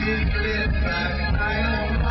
Secret, back my own